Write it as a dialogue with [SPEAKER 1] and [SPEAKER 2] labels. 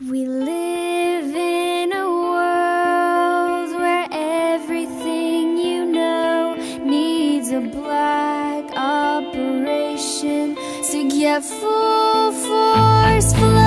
[SPEAKER 1] We live in a world where everything you know needs a black operation to get full force.